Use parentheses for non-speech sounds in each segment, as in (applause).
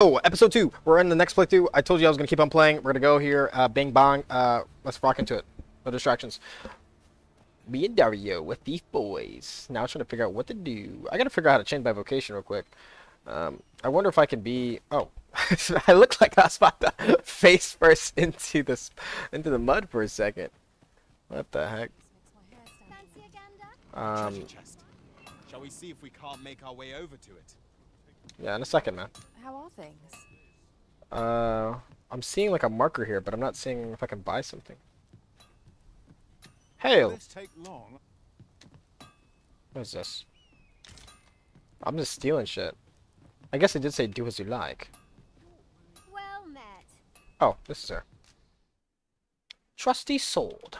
Oh, episode two. We're in the next playthrough. I told you I was gonna keep on playing. We're gonna go here. Uh, bang bang. Uh, let's rock into it. No distractions. Me and Dario with Thief Boys. Now I'm trying to figure out what to do. I gotta figure out how to change my vocation real quick. Um, I wonder if I can be. Oh, (laughs) I look like I was about to (laughs) face first into this into the mud for a second. What the heck? Fancy a gander? Um, Shall we see if we can't make our way over to it? Yeah, in a second, man. How are things? Uh, I'm seeing like a marker here, but I'm not seeing if I can buy something. Hail. Take long. What is this? I'm just stealing shit. I guess it did say do as you like. Well met. Oh, this is her. Trusty sword.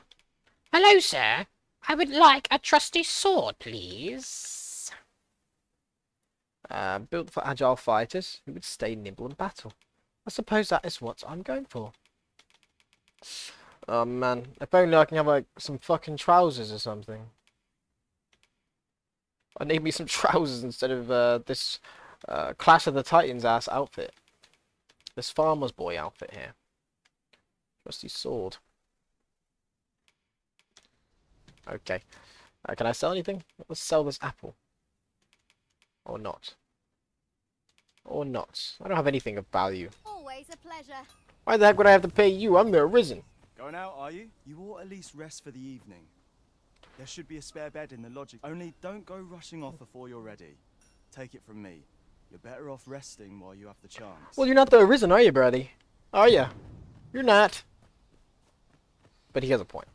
Hello, sir. I would like a trusty sword, please. Uh, built for agile fighters who would stay nimble in battle. I suppose that is what I'm going for. Oh man, if only I can have like some fucking trousers or something. I need me some (laughs) trousers instead of uh, this uh, Clash of the Titans ass outfit. This farmer's boy outfit here. Trusty sword. Okay. Uh, can I sell anything? Let's sell this apple. Or not. Or not. I don't have anything of value. Always a pleasure. Why the heck would I have to pay you? I'm the Arisen. Going out, are you? You ought at least rest for the evening. There should be a spare bed in the lodging. Only don't go rushing off before you're ready. Take it from me. You're better off resting while you have the chance. Well, you're not the Arisen, are you, Brady? Are you? You're not. But he has a point.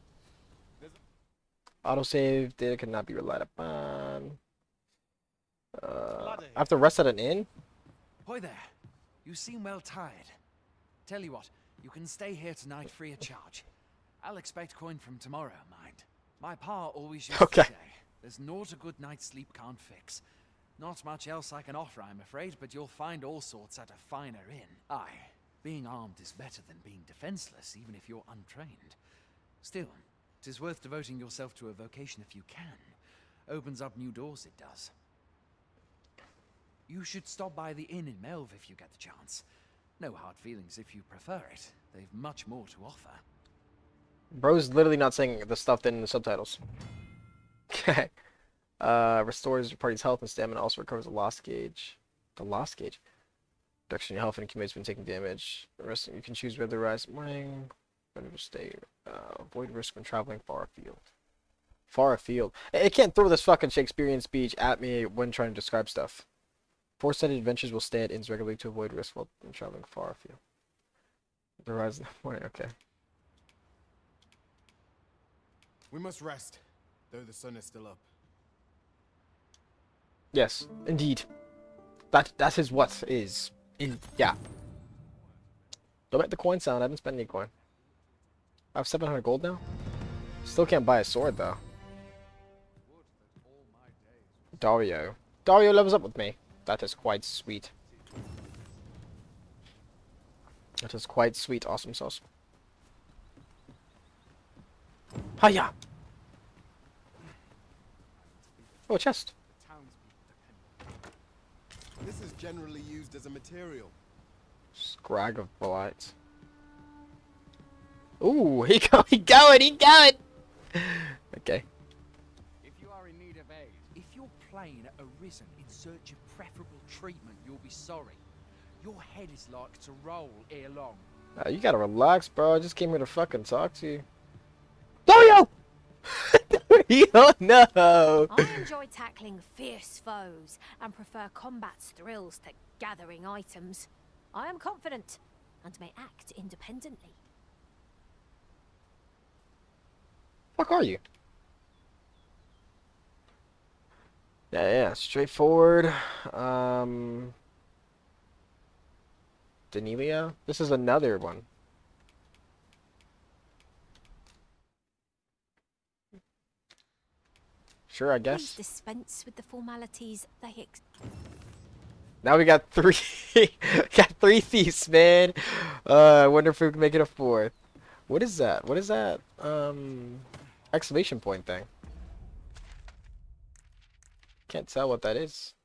Autosave data cannot be relied upon. Uh, I have to rest at an inn? Hoy there. You seem well tired. Tell you what, you can stay here tonight free of charge. I'll expect coin from tomorrow, mind. My pa always used Okay. to say, there's naught a good night's sleep can't fix. Not much else I can offer, I'm afraid, but you'll find all sorts at a finer inn. Aye, being armed is better than being defenseless, even if you're untrained. Still, it is worth devoting yourself to a vocation if you can. Opens up new doors, it does. You should stop by the inn in Melve if you get the chance. No hard feelings if you prefer it. They've much more to offer. Bro's literally not saying the stuff in the subtitles. Okay. Uh, restores your party's health and stamina. Also recovers the lost gauge. The lost gauge. Reduction in your health and accumulates when taking damage. The rest you can choose whether to rise morning. When to stay. Uh, avoid risk when traveling far afield. Far afield. It can't throw this fucking Shakespearean speech at me when trying to describe stuff. Four-sided adventures will stay at inns regularly to avoid risk while traveling far afield. The rise in the morning. Okay. We must rest, though the sun is still up. Yes, indeed. That that is what is in yeah. Don't make the coin sound. I haven't spent any coin. I have 700 gold now. Still can't buy a sword though. Dario. Dario levels up with me. That is quite sweet. That is quite sweet. Awesome sauce. Hiya! Oh, chest. This is generally used as a material. Scrag of blight. Ooh, (laughs) he go, he going, he going. Okay. If you are in need of aid, if you're playing Arisen in search of preferable treatment, you'll be sorry. Your head is like to roll ere long. Uh, you gotta relax, bro. I just came here to fucking talk to you. Dario! Dario, no! I enjoy tackling fierce foes and prefer combat's thrills to gathering items. I am confident and may act independently. fuck are you? Yeah, yeah, straightforward. Um, Danelia? This is another one. Sure, I Please guess. dispense with the formalities they Now we got three, (laughs) got three thieves, man. Uh, I wonder if we can make it a fourth. What is that? What is that? Um, exclamation point thing. Can't tell what that is.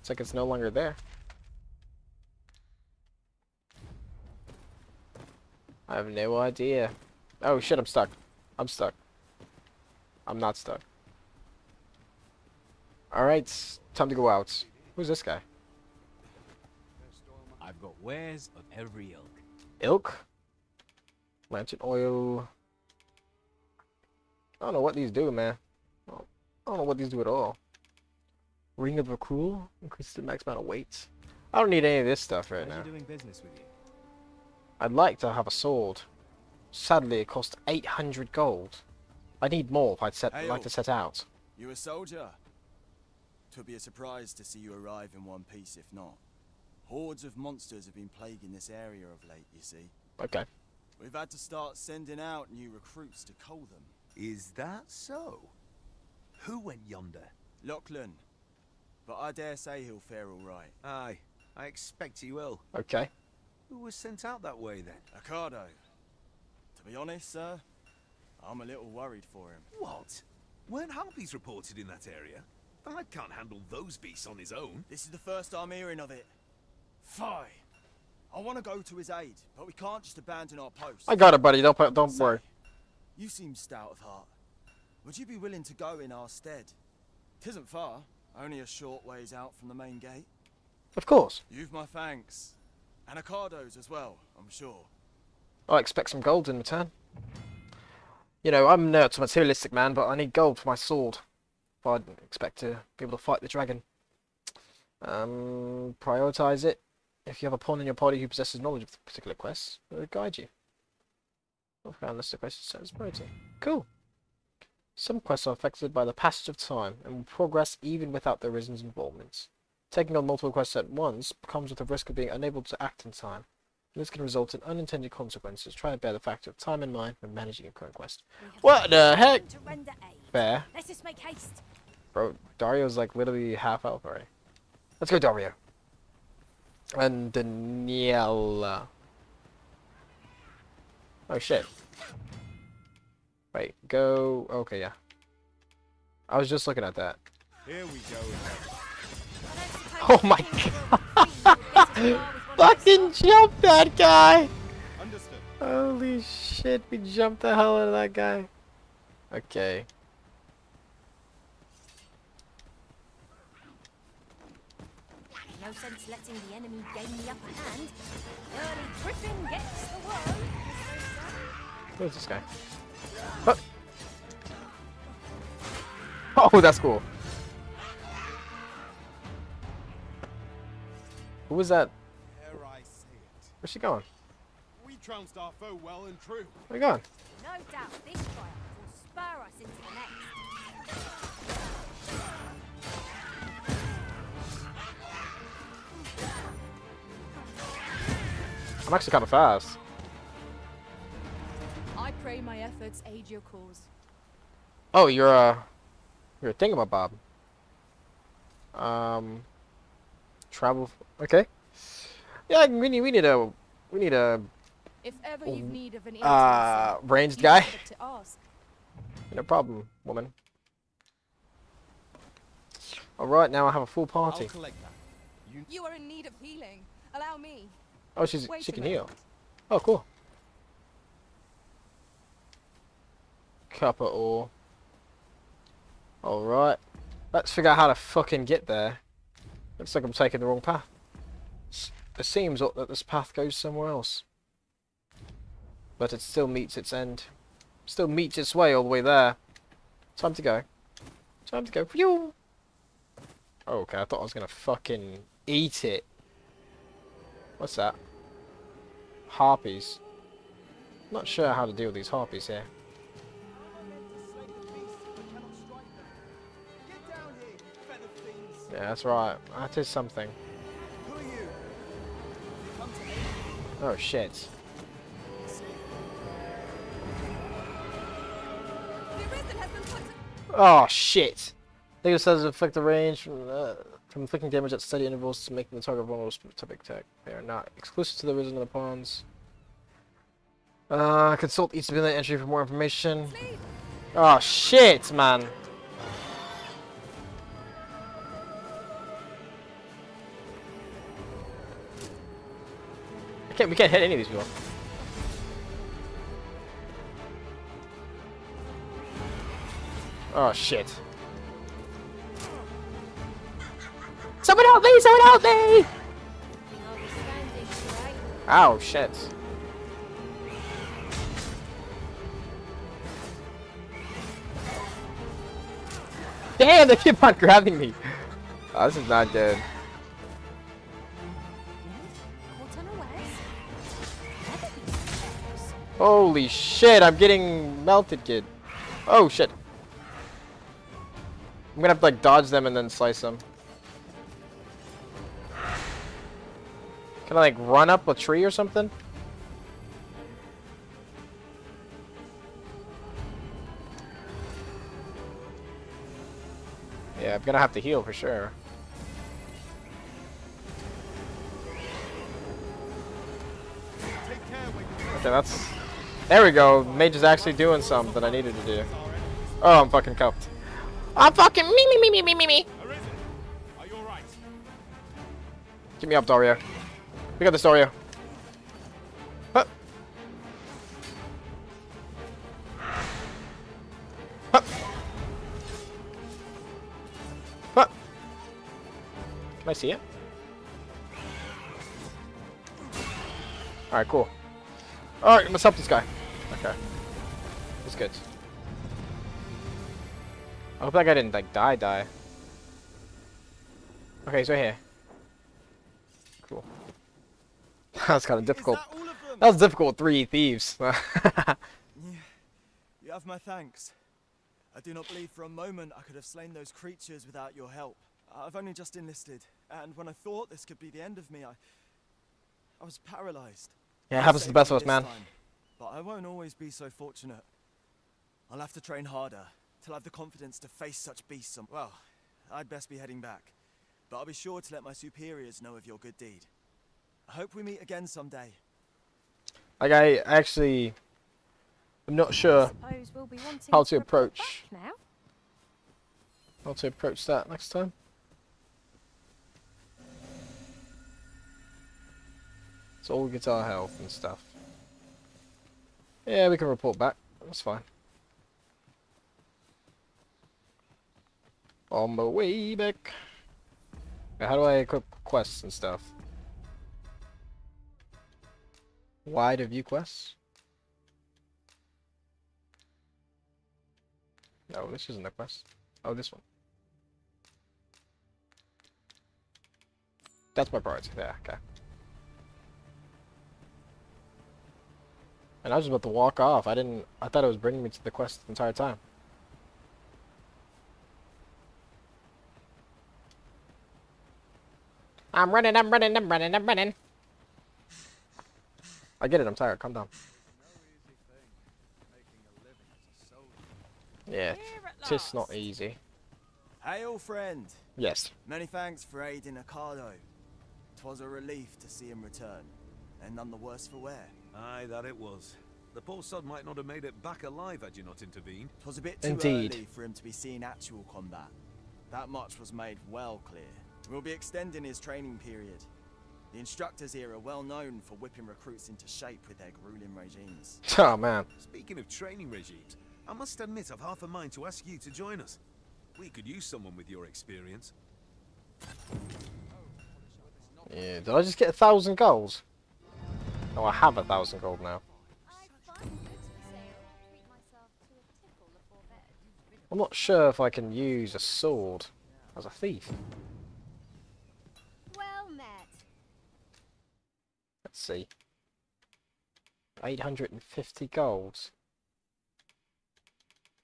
It's like it's no longer there. I have no idea. Oh shit, I'm stuck. I'm stuck. I'm not stuck. Alright, time to go out. Who's this guy? I've got wares of every ilk. Ilk? Lantern oil. I don't know what these do, man. I don't know what these do at all. Ring of Accrual? Increases the max amount of weight. I don't need any of this stuff right now. Pleasure doing business with you. I'd like to have a sword. Sadly, it costs 800 gold. I need more if I'd set, Hey, like oh. to set out. You a soldier? Twould be a surprise to see you arrive in one piece if not. Hordes of monsters have been plaguing this area of late, you see. Okay. We've had to start sending out new recruits to cull them. Is that so? Who went yonder? Lachlan. But I dare say he'll fare all right. Aye, I expect he will. Okay. Who was sent out that way then? Ocado. To be honest, sir, I'm a little worried for him. What? Weren't harpies reported in that area? Thad can't handle those beasts on his own. This is the first I'm hearing of it. Fie. I want to go to his aid, but we can't just abandon our post. I got it, buddy. Don't, don't Say, worry. You seem stout of heart. Would you be willing to go in our stead? Tisn't far, only a short ways out from the main gate. Of course. You've my thanks. And Ocado's as well, I'm sure. I expect some gold in return. You know, I'm not a materialistic man, but I need gold for my sword. If I'd expect to be able to fight the dragon. Um, prioritize it. If you have a pawn in your party who possesses knowledge of the particular quest, it'll guide you. List of quests set as priority. Cool. Some quests are affected by the passage of time and will progress even without the Arisen's involvement. Taking on multiple quests at once comes with the risk of being unable to act in time. and This can result in unintended consequences. Try to bear the factor of time in mind when managing your current quest. We What the heck? time To render. Fair. Let us make haste. Bro, Dario's like literally half health already. Let's go, Dario. And Daniela. Oh shit. Wait, go. Okay, yeah. I was just looking at that. Here we go. (laughs) Oh my god! (laughs) Fucking jump that guy! Understood. Holy shit, we jumped the hell out of that guy. Okay. No sense letting the enemy gain the upper hand. Early tripping gets the worm. Who's this guy? Oh. oh, that's cool. Who was that? Ere I say it, Where's she going? we trounced our foe well and true. Where you going? No doubt this triumph will spur us into the next. I'm actually kind of fast. I pray my efforts aid your cause. Oh, you're a you're a thingamabob. Um, travel. Okay. Yeah, we need we need a we need a If ever you've need of an uh ranged guy. have but to ask. No problem, woman. All right, now I have a full party. You You are in need of healing. Allow me. Oh, she's Wait she can minute. heal. Oh, cool. Copper ore. Alright. Let's figure out how to fucking get there. Looks like I'm taking the wrong path. It seems that this path goes somewhere else. But it still meets its end. Still meets its way all the way there. Time to go. Time to go. Phew! Oh, okay, I thought I was gonna fucking eat it. What's that? Harpies. Not sure how to deal with these harpies here. Yeah, that's right. That is something. Oh shit. Oh shit. Legal says inflict the range from, uh, from inflicting damage at steady intervals to making the target vulnerable to specific attack. They are not exclusive to the Risen of the Pawns. Uh, consult each ability entry for more information. Oh shit, man. Can't, we can't hit any of these people. Oh, shit. Someone help me! Someone help me! Oh, shit. Damn, they keep on grabbing me. Oh, this is not good. Holy shit, I'm getting melted, kid. Oh shit. I'm gonna have to like dodge them and then slice them. Can I like run up a tree or something? Yeah, I'm gonna have to heal for sure. Okay, that's... There we go. Mage is actually doing something I needed to do. Oh, I'm fucking cuffed. I'm fucking me me me me me me me. Are you alright? Get me up, Dario. We got this, Dario. Huh. Huh. Huh. Can I see it? Alright, cool. Alright, let's help this guy. Okay. That's good. I hope that guy didn't, like, die, die. Okay, he's right here. Cool. (laughs) that was kind of difficult. That all of them? That was difficult three thieves. (laughs) You have my thanks. I do not believe for a moment I could have slain those creatures without your help. I've only just enlisted, and when I thought this could be the end of me, I... I was paralyzed. Yeah, it happens to the best of us, man. time, But I won't always be so fortunate. I'll have to train harder, till I have the confidence to face such beasts some... Well, I'd best be heading back. But I'll be sure to let my superiors know of your good deed. I hope we meet again someday. Like, I actually... I'm not sure we'll be how to approach. now. how to approach that next time. It's all guitar health and stuff. Yeah, we can report back. That's fine. On the way back. How do I equip quests and stuff? Wide of view quests? No, this isn't a quest. Oh, this one. That's my priority. There, okay. And I was about to walk off. I didn't. I thought it was bringing me to the quest the entire time. I'm running, I'm running, I'm running, I'm running. I get it. I'm tired. Calm down. Yeah, it's just not easy. Hail, friend. Yes. Many thanks for aiding Ocado. 'Twas a relief to see him return, and none the worse for wear. Aye, that it was. The poor sod might not have made it back alive had you not intervened. 'Twas a bit too Indeed. early for him to be seeing actual combat. That much was made well clear. We'll be extending his training period. The instructors here are well known for whipping recruits into shape with their grueling regimes. (laughs) Oh man. Speaking of training regimes, I must admit I've half a mind to ask you to join us. We could use someone with your experience. Yeah. Did I just get a thousand gold? Oh, I have a thousand gold now. I find good to sail. Treat myself to a tipple before bed. I'm not sure if I can use a sword as a thief. Well met. Let's see. 850 gold.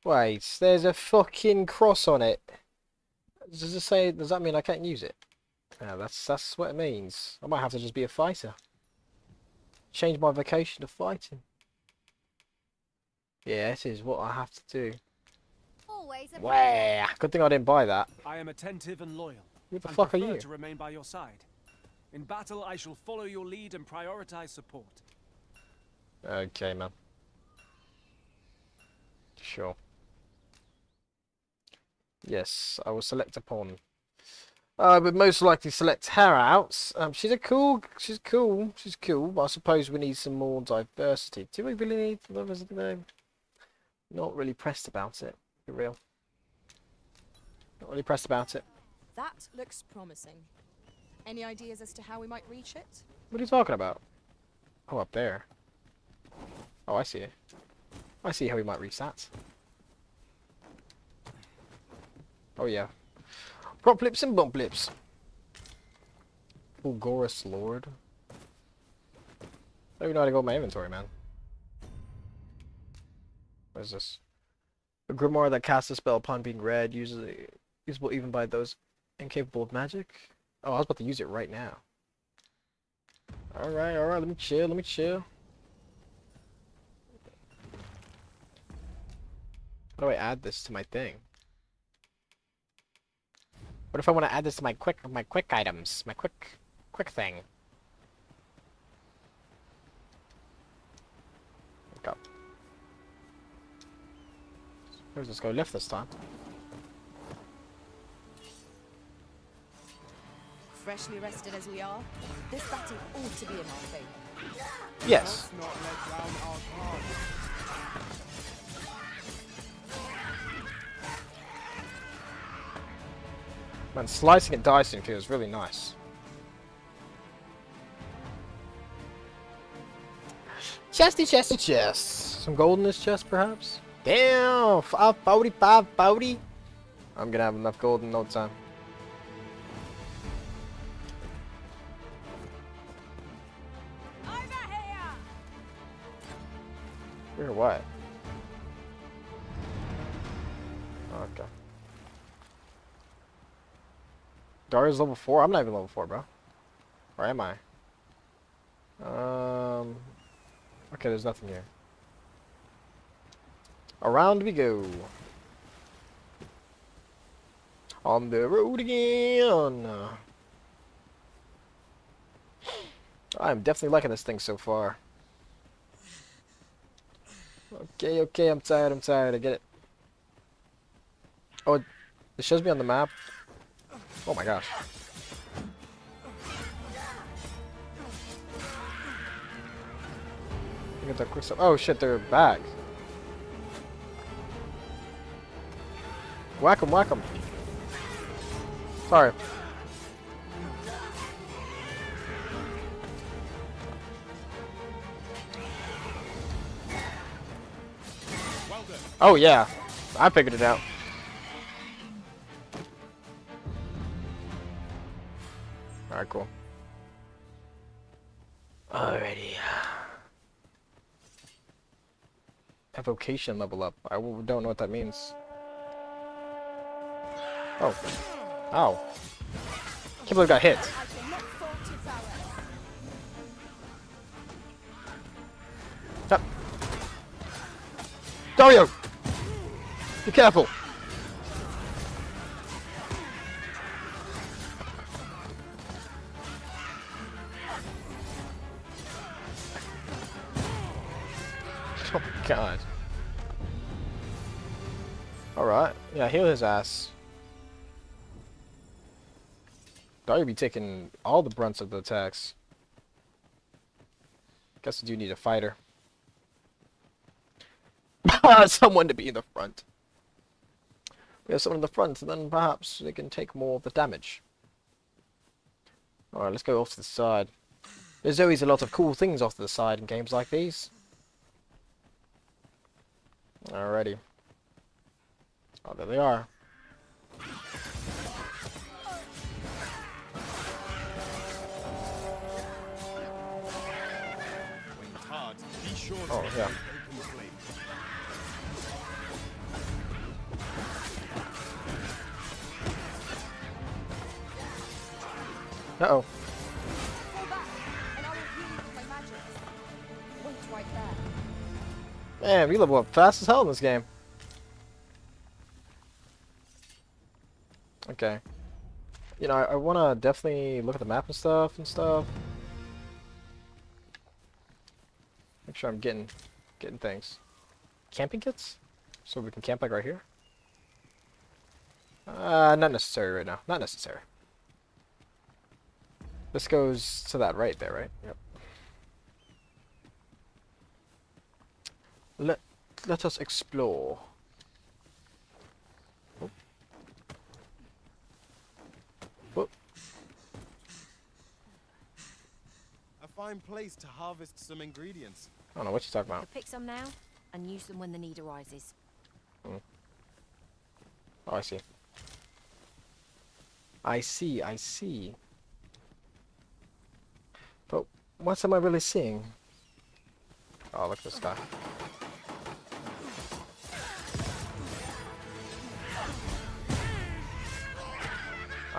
Wait, there's a fucking cross on it. Does it say, does that mean I can't use it? Yeah, that's, that's what it means. I might have to just be a fighter. Change my vocation to fighting. Yeah, this is what I have to do. Always a pleasure. Wow, good thing I didn't buy that. I am attentive and loyal. Who the and fuck are prefer you? to remain by your side. In battle, I shall follow your lead and prioritize support. Okay, man. Sure. Yes, I will select a pawn. I would most likely select her out. Um, she's a cool, she's cool, she's cool, but I suppose we need some more diversity. Do we really need diversity though? Not really pressed about it, be real. Not really pressed about it. That looks promising. Any ideas as to how we might reach it? What are you talking about? Oh, up there. Oh, I see it. I see how we might reach that. Oh yeah. Prop lips and bump lips. Fulgorus Lord. I don't even know how to go in my inventory, man. What is this? A grimoire that casts a spell upon being read, usually usable even by those incapable of magic. Oh, I was about to use it right now. Alright, alright, let me chill, let me chill. How do I add this to my thing? What if I want to add this to my quick my quick items? My quick quick thing. Go. Let's just go left this time. Freshly rested as we are, this battle ought to be in our favour. Yes. Man, slicing and dicing feels really nice. Chesty, chesty, chest. Some gold in this chest, perhaps? Damn! 540, ah, 540. I'm gonna have enough gold in no time. Over here! Here, what? Daria's level 4? I'm not even level 4, bro. Or am I? Um. Okay, there's nothing here. Around we go. On the road again. I'm definitely liking this thing so far. Okay, okay, I'm tired, I'm tired, I get it. Oh, it it shows me on the map. Oh my gosh. Look at that quick stuff. Oh shit, they're back. Whack 'em, whack 'em. Sorry. Well. Oh yeah, I figured it out. Alright, cool. Alrighty. Uh. Evocation level up. I don't know what that means. Oh. Ow. Can't believe I got hit. I cannot fault your prowess. Stop. Dario! Be careful! (laughs) Oh god. Alright. Yeah, heal his ass. Dario be taking all the brunts of the attacks. Guess we do need a fighter. (laughs) someone to be in the front. We have someone in the front, and then perhaps they can take more of the damage. Alright, let's go off to the side. There's always a lot of cool things off to the side in games like these. Alrighty. Oh, there they are. Oh, yeah. Uh-oh. Man, we level up fast as hell in this game. Okay. You know, I, I want to definitely look at the map and stuff and stuff. Make sure I'm getting getting things. Camping kits? So we can camp like right here? Uh, not necessary right now. Not necessary. This goes to that right there, right? Yep. Let, let us explore. Oh. Oh. A fine place to harvest some ingredients. I don't know what you're talking about. Pick some now and use them when the need arises. Hmm. Oh, I see. I see, I see. But what am I really seeing? Oh, look at this guy.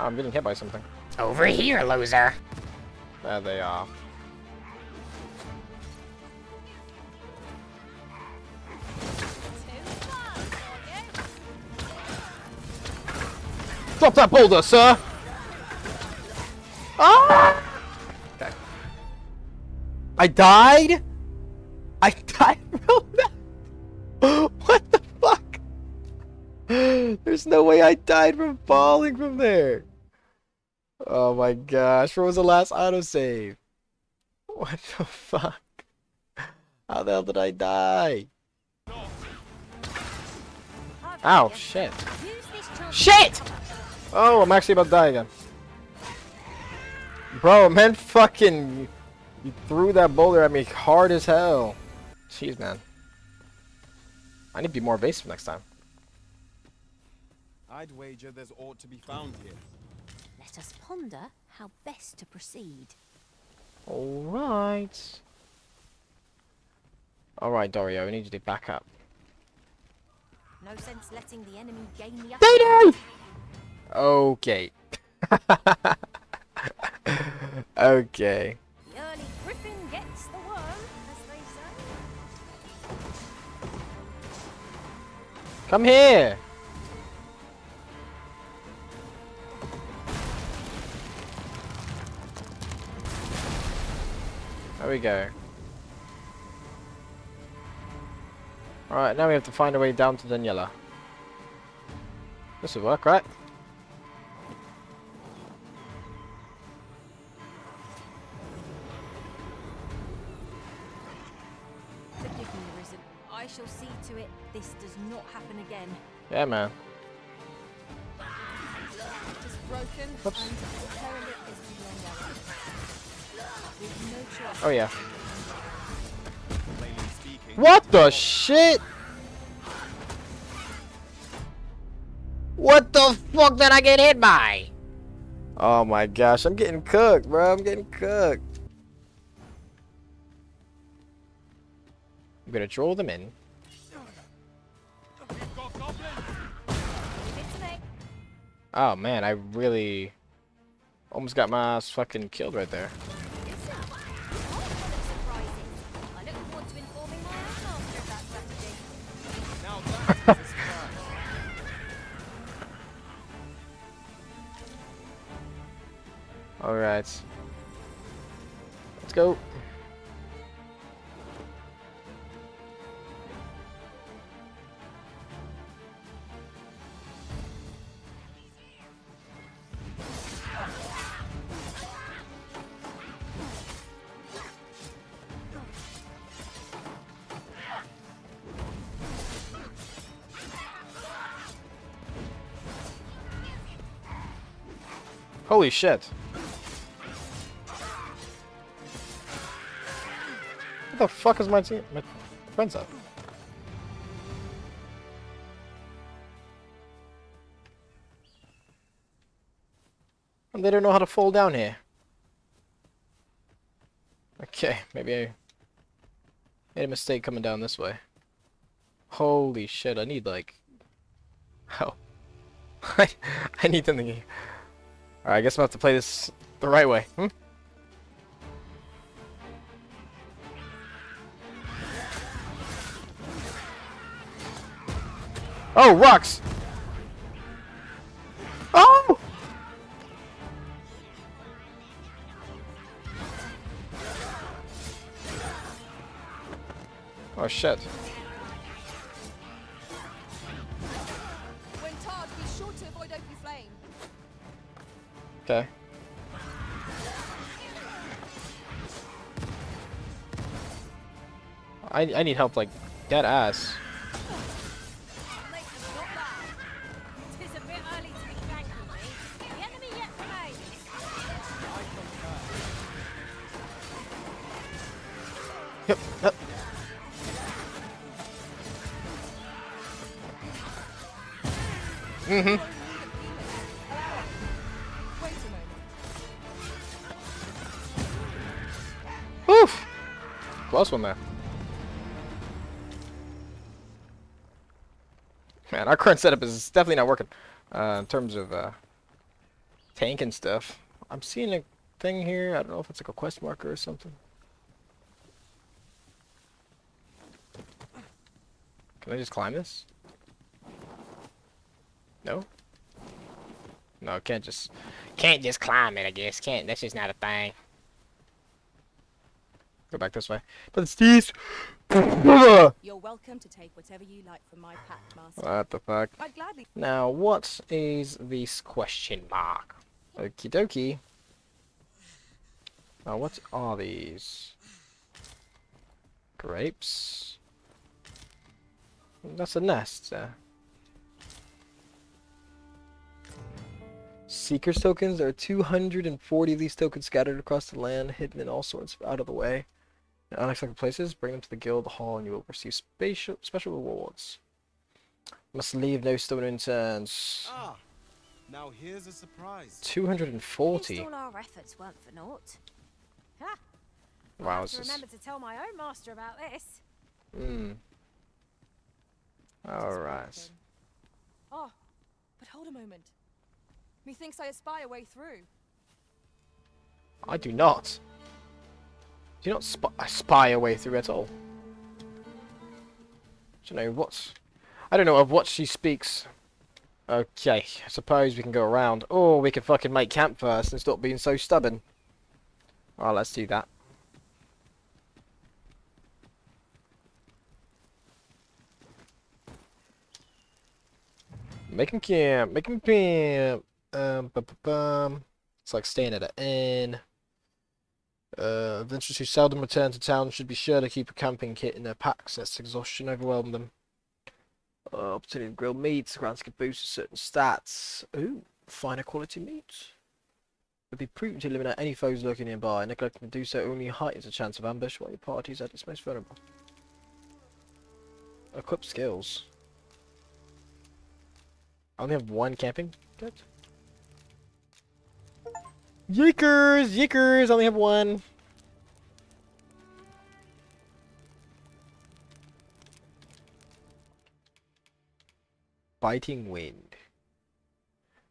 Ah, I'm getting hit by something. Over here, loser. There they are. Drop that boulder, sir! Ah! Okay. I died? I died (laughs) from that? What the fuck? There's no way I died from falling from there. Oh my gosh, where was the last autosave? What the fuck? How the hell did I die? Ow, shit. Shit! Oh, I'm actually about to die again. Bro, (laughs) man, fucking... You threw that boulder at me hard as hell. Jeez, man. I need to be more evasive next time. I'd wager there's aught to be found here. Let us ponder how best to proceed. Alright. Alright, Dario, we need you to back up. No sense letting the enemy gain the upper! Okay. (laughs) okay. The early There we go. Alright, now we have to find a way down to Daniela. This will work, right? Forgive me, Risen. I shall see to it this does not happen again. Yeah, man. Oops. Oh, yeah. What the shit? What the fuck did I get hit by? Oh my gosh, I'm getting cooked, bro. I'm getting cooked. I'm gonna draw them in. We've got goblins! Leave it to me. Oh man, I really almost got my ass fucking killed right there. Alright. Let's go. Holy shit. The fuck is my team? My friends up? And they don't know how to fall down here. Okay, maybe I made a mistake coming down this way. Holy shit, I need like... Oh. (laughs) I, need something. Alright, I guess I'm gonna have to play this the right way. Hmm? Oh, rocks! Oh! Oh shit. When tarred, be sure to avoid open flame. Okay. I I need help like dead ass. Yep, yep. Mm-hmm. Oof! Close one there. Man, our current setup is definitely not working. Uh, in terms of uh, tank and stuff. I'm seeing a thing here. I don't know if it's like a quest marker or something. Can I just climb this? No? No, can't just Can't just climb it, I guess. Can't. That's just not a thing. go back this way. But it's these. (laughs) You're welcome to take whatever you like from my pack, Master. What the fuck? I'd gladly. Now, what is this question mark? Okie dokie. Now, what are these? Grapes? That's a nest there. Seekers tokens. There are 240 of these tokens scattered across the land, hidden in all sorts of out of the way. In unexpected places, bring them to the guild hall and you will receive special special rewards. Must leave no stone unturned. Ah, now here's a surprise. 240. All our efforts weren't for naught. Ha! I'll Wow, have to remember to tell my own master about this. Hmm. Alright. Oh, ah, but hold a moment. Methinks I espy a way through. I do not. Do not spy, spy a way through at all. Do you know what? I don't know of what she speaks. Okay, I suppose we can go around. Or we can fucking make camp first and stop being so stubborn. Alright, let's do that. Make him camp. Make him camp. Um, bu- bu- bum. It's like staying at an inn. Uh, adventurers who seldom return to town should be sure to keep a camping kit in their packs lest exhaustion overwhelm them. Uh, opportunity to grill meats grants a boost certain stats. Ooh, finer quality meat. It would be prudent to eliminate any foes lurking nearby. Neglecting to do so only heightens the chance of ambush while your party is at its most vulnerable. Equip skills. I only have one camping kit. Yeekers! Yeekers! I only have one. Biting Wind.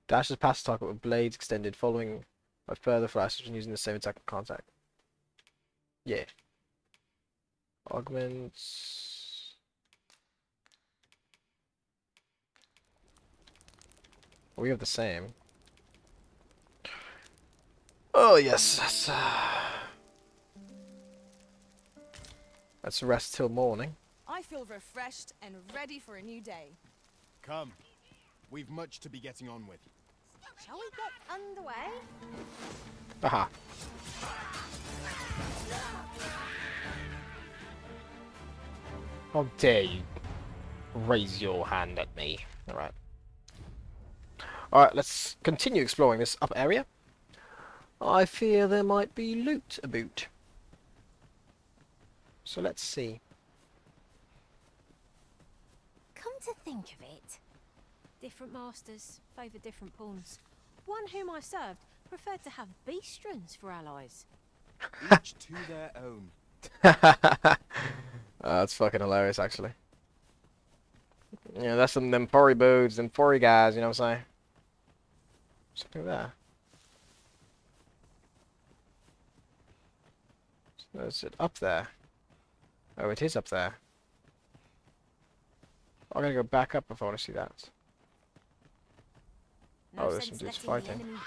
Dashes past the target with blades extended, following by further flashes and using the same attack and contact. Yeah. Augments. We have the same. Oh yes, that's, uh... let's rest till morning. I feel refreshed and ready for a new day. Come. We've much to be getting on with. Shall we get underway? Aha. How dare you raise your hand at me. Alright. Alright, let's continue exploring this upper area. I fear there might be loot about. So let's see. Come to think of it, different masters favour different pawns. One whom I served preferred to have beastrons for allies. Each to their own. Uh, (laughs) that's fucking hilarious, actually. Yeah, that's some them furry boobs and furry guys, you know what I'm saying? Something like that. So is it up there? Oh, it is up there. I'm gonna go back up if I want to see that. No Oh, there's sense some dudes fighting.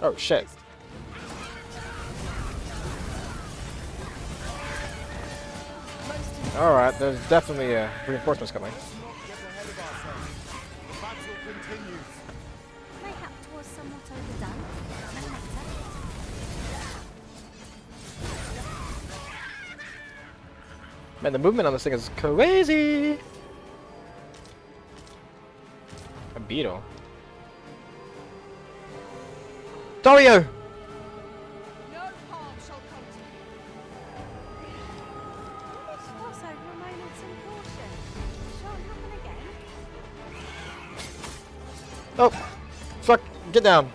Oh enemy Alright, there's definitely uh, reinforcements coming. Man, the movement on this thing is crazy! A beetle. Dario! Oh! Fuck! Get down!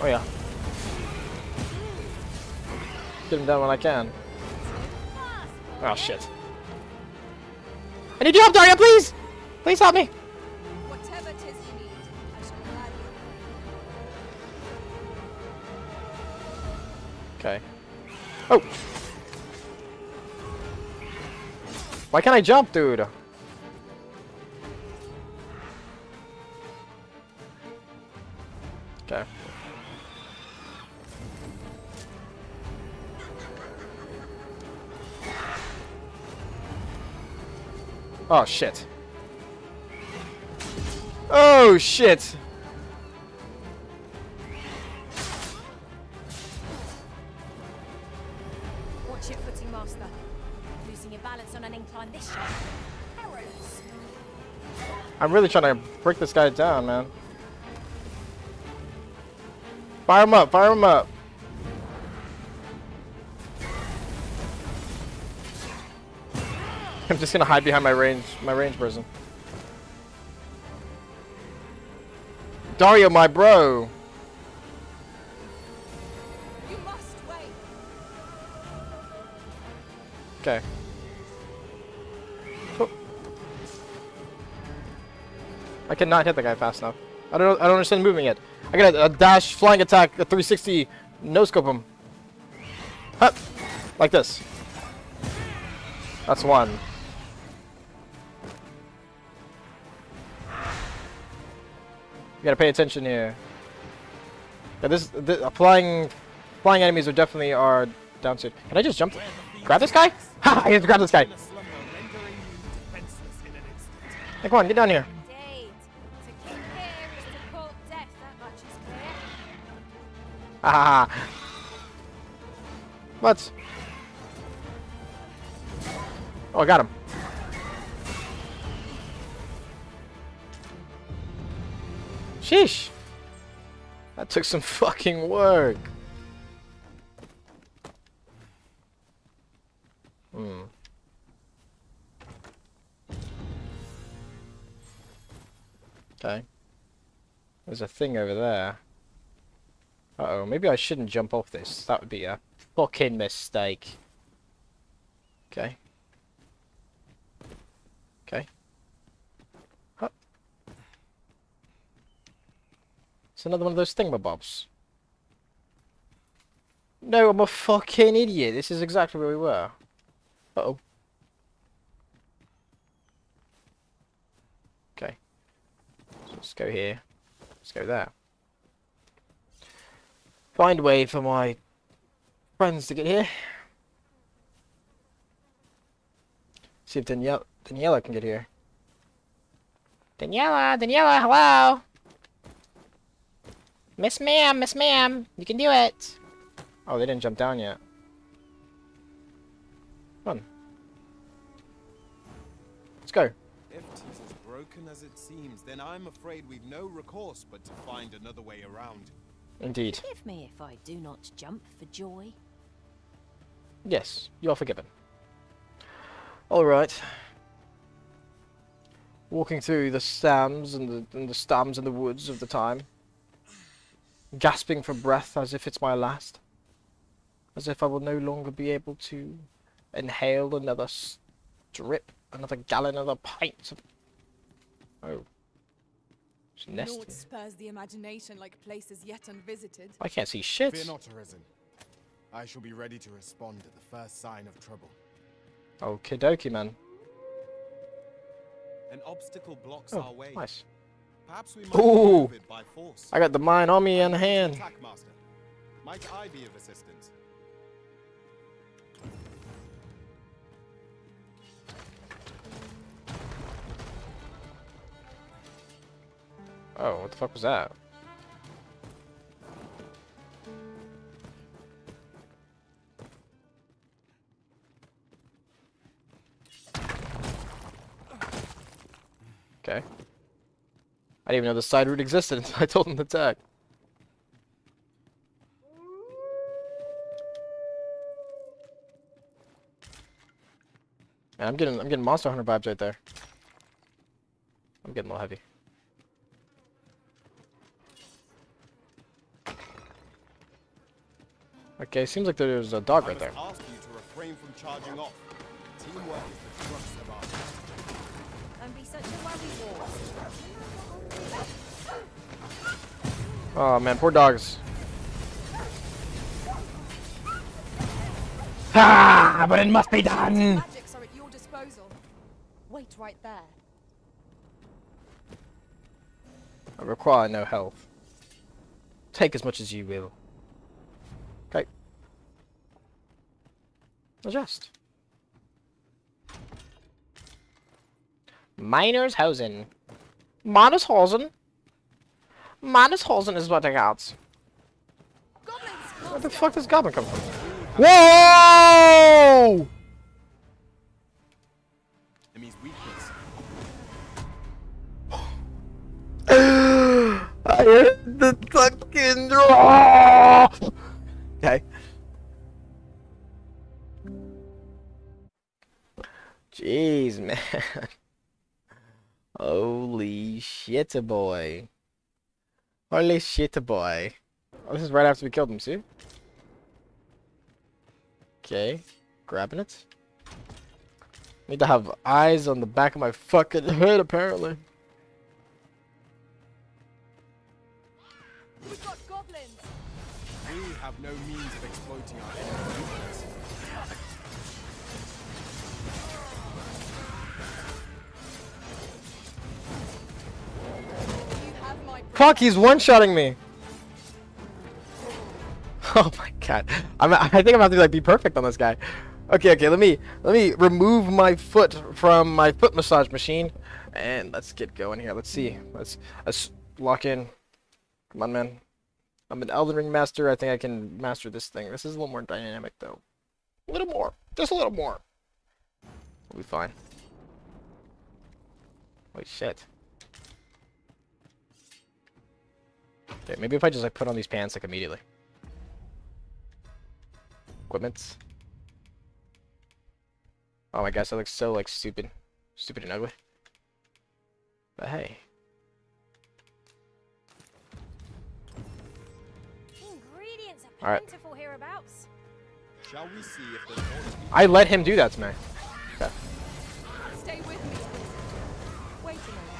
Oh yeah. Get him down when I can. Oh shit. I need your help, Daria, please! Please help me! Oh! Why can't I jump, dude? Okay. Oh, shit. Oh, shit! I'm really trying to break this guy down, man. Fire him up, fire him up. (laughs) I'm just gonna hide behind my range, my range person. Dario, my bro. You must wait. Okay. I cannot hit the guy fast enough. I don't. I don't understand moving it. I got a, a dash, flying attack, a 360, no scope him. Hup, like this. That's one. You gotta pay attention here. Yeah, this, the uh, flying, flying enemies are definitely are down to. Can I just jump? Grab this guy? Ha! I have to grab this guy. Hey, come on, get down here. (laughs) What? Oh, I got him. Sheesh. That took some (laughs) fucking work. Hmm. Okay. There's a thing over there. Uh-oh, maybe I shouldn't jump off this. That would be a fucking mistake. Okay. Okay. It's another one of those thingamabobs. No, I'm a fucking idiot. This is exactly where we were. Uh-oh. Okay. So let's go here. Let's go there. Find a way for my friends to get here. See if Danielle Daniela can get here. Daniela, Daniela, hello. Miss Ma'am, Miss Ma'am, you can do it. Oh, they didn't jump down yet. Come on. Let's go. If tis as broken as it seems, then I'm afraid we've no recourse but to find another way around. Indeed. Forgive me if I do not jump for joy. Yes, you are forgiven. Alright. Walking through the stams and the, and the stams and the woods of the time. Gasping for breath as if it's my last. As if I will no longer be able to inhale another strip, another gallon, another pint of... Oh. It's a nest Naught spurs the imagination like places yet unvisited. I can't see shit. Fear not, Arisen. I shall be ready to respond at the first sign of trouble. Okie dokie, man. An obstacle blocks Oh, our way. nice. Perhaps we might Ooh. remove it by force. I got the mine on me in hand. Attack, Master. Might I be of assistance? Oh, what the fuck was that? Okay. I didn't even know the side route existed (laughs) until I told him to attack. Man, I'm getting I'm getting monster hunter vibes right there. I'm getting a little heavy. Okay, seems like there's a dog right there. ask you to refrain from charging off. Teamwork is the crux of our Don't be such a worry Oh man, poor dogs. Ah, but it must be done. Magics are at your disposal. Wait right there. I require no health. Take as much as you will. Adjust. Minershausen. Minershausen. Minershausen is what I got. Where the fuck does Goblin come from? Whoa! enemy's weakness. (gasps) I heard the fucking draw. Okay. Jeez, man. (laughs) Holy shit, a boy. Holy shit, a boy. Oh, this is right after we killed him, see? Okay. Grabbing it. Need to have eyes on the back of my fucking (laughs) head, apparently. We've got goblins. We have no means of exploiting our enemy's Fuck, he's one-shotting me. (laughs) Oh my god. I'm, I think I'm about to like be perfect on this guy. Okay, okay, let me let me remove my foot from my foot massage machine and let's get going here. Let's see. Let's let's lock in. Come on, man. I'm an Elden Ring master. I think I can master this thing. This is a little more dynamic though. A little more. Just a little more. We'll be fine. Wait, shit. Okay, maybe if I just like put on these pants like immediately. Equipments. Oh my gosh, that looks so like stupid. Stupid and ugly. But hey. Ingredients are Alright. plentiful hereabouts. Shall we see if there's more to be I let him do that to me. Okay. Stay with me. Wait a moment.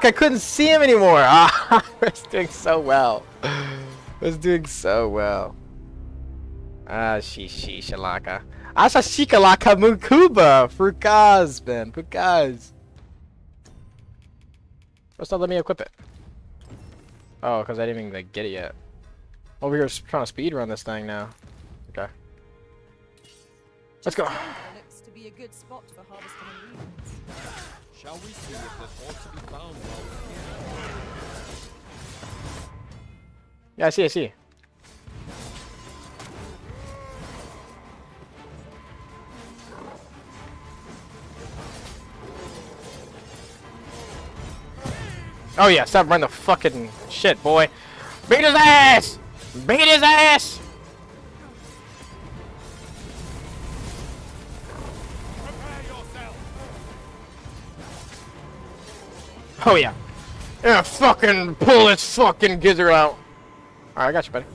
Fuck, I couldn't see him anymore. (laughs) Ah, I was doing so well. I was doing so well. Ah, shishi shalaka. Asa shikalaka mukuba. Frukaz, man. Frukaz. Let's not let me equip it. Oh, because I didn't even like, get it yet. Over here trying to speed run this thing now. Okay. Let's go. Shall we see if there's more to be found? Yeah, I see, I see. Oh yeah, stop running the fucking shit, boy. Beat his ass! Beat his ass! Oh yeah. Yeah, fucking pull this fucking gizzard out. Alright, I got you, buddy.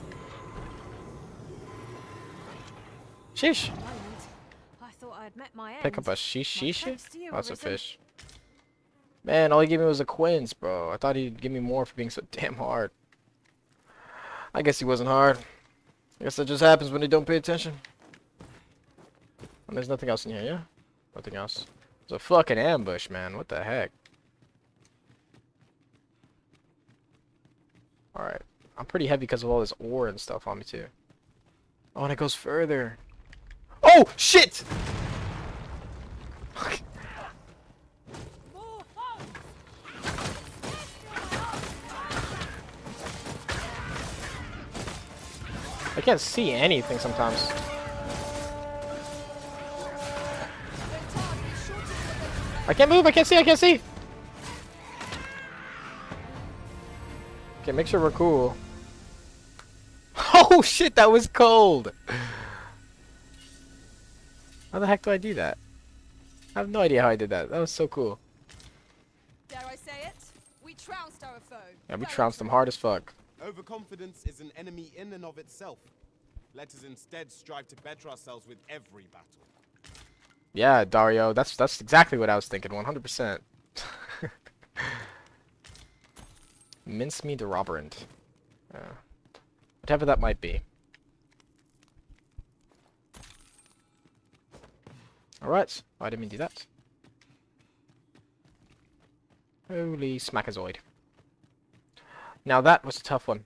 Sheesh. I thought I'd met my end. Pick up a sheesh sheesh? thanks to you, that's a Arisen. fish. Man, all he gave me was a quince, bro. I thought he'd give me more for being so (laughs) damn hard. I guess he wasn't hard. I guess that just happens when they don't pay attention. And there's nothing else in here, yeah? Nothing else. There's a fucking ambush, man. What the heck? Alright. I'm pretty heavy because of all this ore and stuff on me, too. Oh, and it goes further. Oh, shit! I can't see anything sometimes. I can't move, I can't see, I can't see! Okay, make sure we're cool. (laughs) Oh shit, that was cold! How the heck do I do that? I have no idea how I did that. That was so cool. Dare I say it? We trounced our foe. Yeah, we trounced them hard as fuck. Overconfidence is an enemy in and of itself. Let us instead strive to better ourselves with every battle. Yeah, Dario, that's that's exactly what I was thinking, 100%. (laughs) Mincemeat Roberand. Uh, whatever that might be. Alright, I didn't mean to do that. Holy smackazoid. Now that was a tough one.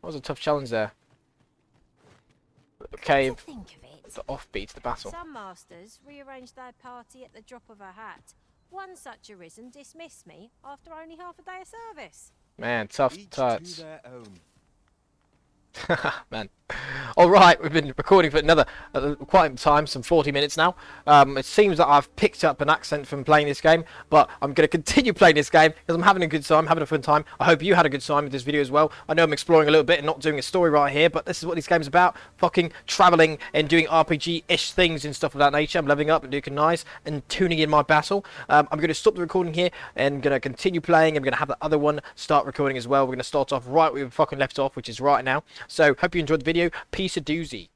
That was a tough challenge there. Cave, think of it. the offbeat, the battle. Some masters rearrange their party at the drop of a hat. One such arisen dismissed me after only half a day of service. Man, tough Each touch. to. (laughs) Man. Alright, we've been recording for another uh, quite time, some 40 minutes now. Um, it seems that I've picked up an accent from playing this game, but I'm going (laughs) to continue playing this game because I'm having a good time, having a fun time. I hope you had a good time with this video as well. I know I'm exploring a little bit and not doing a story right here, but this is what this game's about. Fucking travelling and doing RPG-ish things and stuff of that nature. I'm leveling up and looking nice and tuning in my battle. Um, I'm going to stop the recording here and going to continue playing. I'm going to have the other one start recording as well. We're going to start off right where we fucking left off, which is right now. So, hope you enjoyed the video. Peace a doozy.